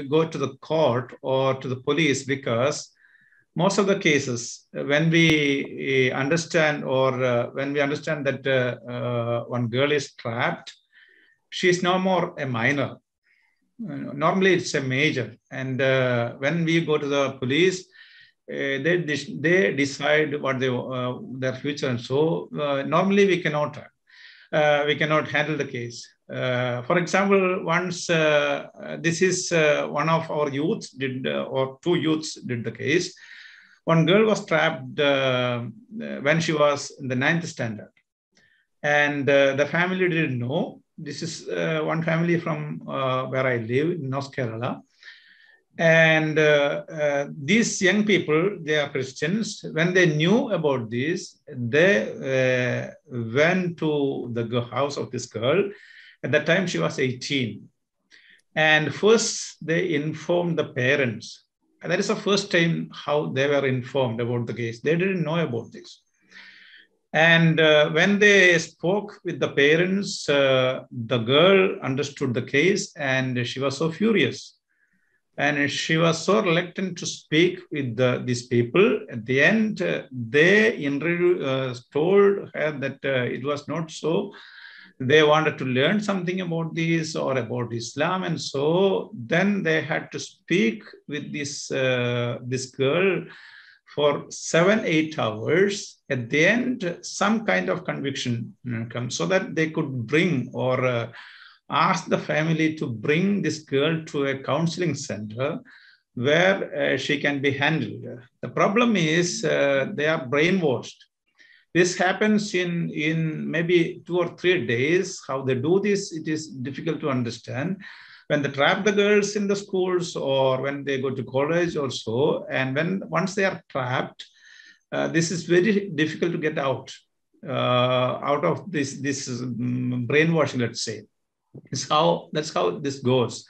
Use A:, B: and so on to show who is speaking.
A: go to the court or to the police because most of the cases when we understand or uh, when we understand that uh, uh, one girl is trapped she is no more a minor. Normally it's a major. And uh, when we go to the police uh, they they decide what they uh, their future. And so normally we cannot we cannot handle the case for example once this is one of our youths did or two youths did the case one girl was trapped uh, when she was in the ninth standard. And uh, the family didn't know. This is uh, one family from uh, where I live in North Kerala. And uh, uh, these young people, they are Christians. When they knew about this, they went to the house of this girl. At that time, she was 18. And first, they informed the parents and that is the first time how they were informed about the case. They didn't know about this. And uh, when they spoke with the parents, uh, the girl understood the case and she was so furious. And she was so reluctant to speak with the, these people. At the end, uh, they uh, told her that uh, it was not so they wanted to learn something about this or about Islam, and so then they had to speak with this uh, this girl for seven eight hours. At the end, some kind of conviction comes so that they could bring or uh, ask the family to bring this girl to a counseling center where uh, she can be handled. The problem is uh, they are brainwashed this happens in, in maybe two or three days. How they do this, it is difficult to understand. When they trap the girls in the schools or when they go to college also, and when once they are trapped, uh, this is very difficult to get out uh, out of this this um, brainwashing. Let's say, is how that's how this goes.